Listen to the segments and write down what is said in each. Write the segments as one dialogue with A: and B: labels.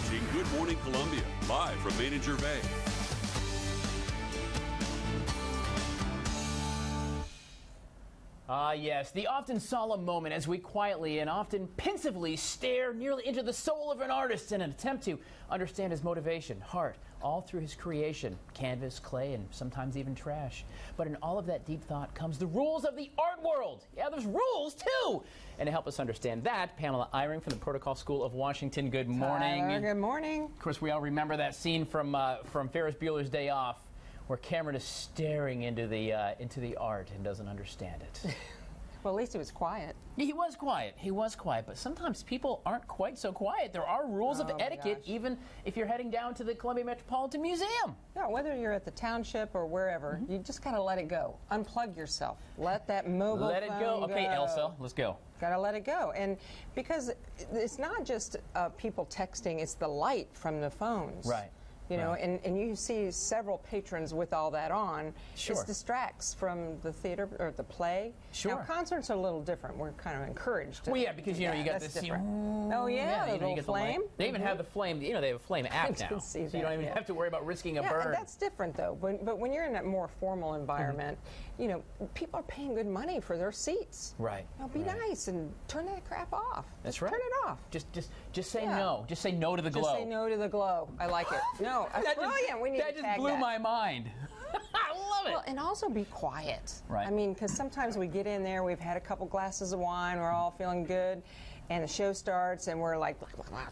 A: watching Good Morning Columbia, live from Main and
B: Ah, yes, the often solemn moment as we quietly and often pensively stare nearly into the soul of an artist in an attempt to understand his motivation, heart, all through his creation canvas, clay, and sometimes even trash. But in all of that deep thought comes the rules of the art world. Yeah, there's rules too. And to help us understand that, Pamela Eyring from the Protocol School of Washington, good morning.
C: Tyler, good morning.
B: Of course, we all remember that scene from, uh, from Ferris Bueller's Day Off where Cameron is staring into the uh, into the art and doesn't understand it.
C: well, at least he was quiet.
B: Yeah, he was quiet. He was quiet, but sometimes people aren't quite so quiet. There are rules
C: Oh,
B: of etiquette,
C: gosh.
B: even if you're heading down to the Columbia Metropolitan Museum.
C: Yeah, whether you're at the township or wherever,
B: Mm-hmm.
C: you just gotta let it go. Unplug yourself. Let that mobile
B: Let it go.
C: phone
B: Okay, Elsa, let's go.
C: Gotta let it go. And because it's not just uh, people texting, it's the light from the phones.
B: Right.
C: You know,
B: Right.
C: and, and you see several patrons with all that on.
B: Sure.
C: It distracts from the theater or the play.
B: Sure.
C: Now, concerts are a little different. We're kind of encouraged. to
B: Well, yeah, because you know you got this.
C: different. Oh, yeah, the
B: you know, you
C: little
B: get the
C: flame.
B: They even
C: Mhm.
B: have the flame. You know, they have a flame app
C: did
B: now,
C: see
B: so you don't even
C: yeah.
B: have to worry about risking a
C: Yeah,
B: burn.
C: that's different though. But, but when you're in a more formal environment, you know, people are paying good money for their seats.
B: Right,
C: Now be
B: right.
C: nice and turn that crap off.
B: That's
C: Just
B: right.
C: Turn it off.
B: Just, just, just say
C: Yeah.
B: no. Just say no to the glow.
C: Just say no to the glow. I like it. No, that's
B: That just-
C: brilliant. we need
B: that
C: to
B: just blew
C: that.
B: my mind. I love it.
C: Well, and also be quiet.
B: Right.
C: I mean, because sometimes we get in there, we've had a couple glasses of wine, we're all feeling good, and the show starts, and we're like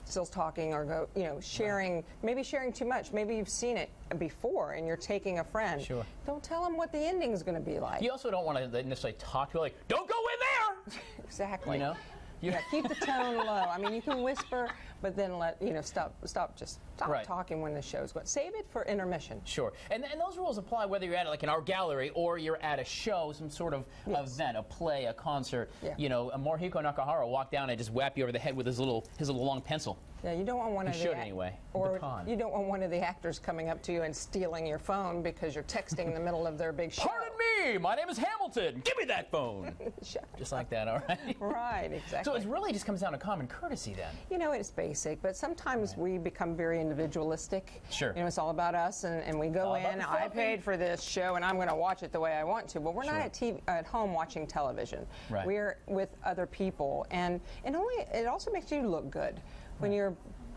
C: still talking or go, you know, sharing, maybe sharing too much. Maybe you've seen it before, and you're taking a friend.
B: Sure.
C: Don't tell them what the ending's going to be like.
B: you also don't want to necessarily talk to like, "Don't go in there."
C: Exactly.
B: You know. You-
C: Yeah, keep the tone low. I mean, you can whisper, but then let you know stop. Stop. Just stop
B: Right.
C: talking when the show's going. Save it for intermission.
B: Sure, and, and those rules apply whether you're at like an art gallery or you're at a show, some sort of
C: Yes.
B: event, a play, a concert.
C: Yeah.
B: You know, a Morihiko Nakahara will walk down and just whap you over the head with his little his little long pencil.
C: Yeah, you don't want one
B: He
C: of the
B: should anyway.
C: or you don't want one of the actors coming up to you and stealing your phone because you're texting in the middle of their big show.
B: Pardon me, my name is Hamilton. Give me that phone. Just like that, all right.
C: Right, exactly.
B: So it really just comes down to common courtesy then.
C: you know, it's basic, but sometimes we become very individualistic.
B: Sure.
C: You know, it's all about us, and, and we go
B: all
C: in. I paid for this show, and I'm going to watch it the way I want to. But we're
B: Sure.
C: not at TV, at home watching television.
B: Right.
C: We're with other people, and and only it also makes you look good when you're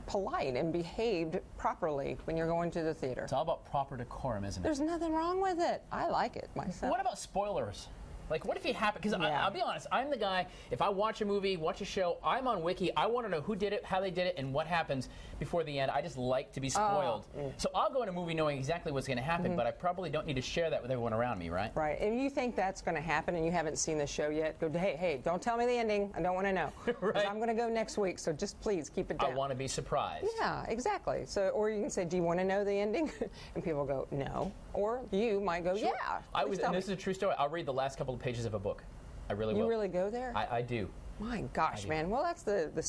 C: polite and behaved properly when you're going to the theater.
B: It's all about proper decorum, isn't it?
C: There's nothing wrong with it. I like it myself.
B: What about spoilers? Like, what if you happen? Because
C: Yeah.
B: I'll be honest, I'm the guy. If I watch a movie, watch a show, I'm on Wiki. I want to know who did it, how they did it, and what happens before the end. I just like to be oh. spoiled. So I'll go in a movie knowing exactly what's going to happen, mm-hmm. but I probably don't need to share that with everyone around me, right?
C: Right. If you think that's going to happen and you haven't seen the show yet, go, hey, hey, don't tell me the ending. I don't want to know.
B: Right.
C: I'm going to go next week, so just please keep it down.
B: I want to be surprised.
C: yeah, exactly. So, or you can say, "Do you want to know the ending?" and people go, "No." Or you might go,
B: Sure.
C: "Yeah."
B: I was, and
C: me."
B: this is a true story. I'll read the last couple of pages of a book. I really
C: you
B: will.
C: really go there?
B: I, I do.
C: My gosh,
B: do.
C: man. Well, that's the the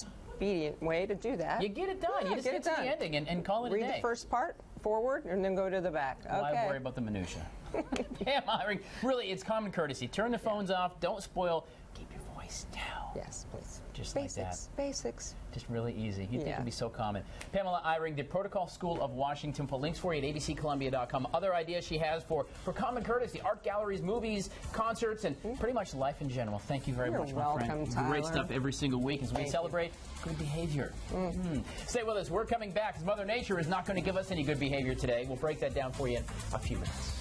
C: expedient way to do that.
B: You get it done.
C: Yeah,
B: you just
C: get
B: get,
C: it
B: to
C: done.
B: the ending and, and call it
C: Read
B: a day.
C: the first part forward and then go to the back.
B: Why
C: okay.
B: worry about the minutia? Pam Eyring, really, it's common courtesy. Turn the phones off. Don't spoil. Keep your down.
C: yes, please.
B: Just like
C: basics.
B: that.
C: Basics.
B: Just really easy. You'd think it'd be so common. Pamela Eyring, the Protocol School of Washington. Put links for you at abccolumbia.com. Other ideas she has for, for common courtesy, art galleries, movies, concerts, and pretty much life in general. Thank you very
C: You're
B: much, my
C: welcome,
B: friend. Great stuff every single week as we
C: Thank you.
B: celebrate good behavior. Mhm. Stay with us. We're coming back because Mother Nature is not going to give us any good behavior today. We'll break that down for you in a few minutes.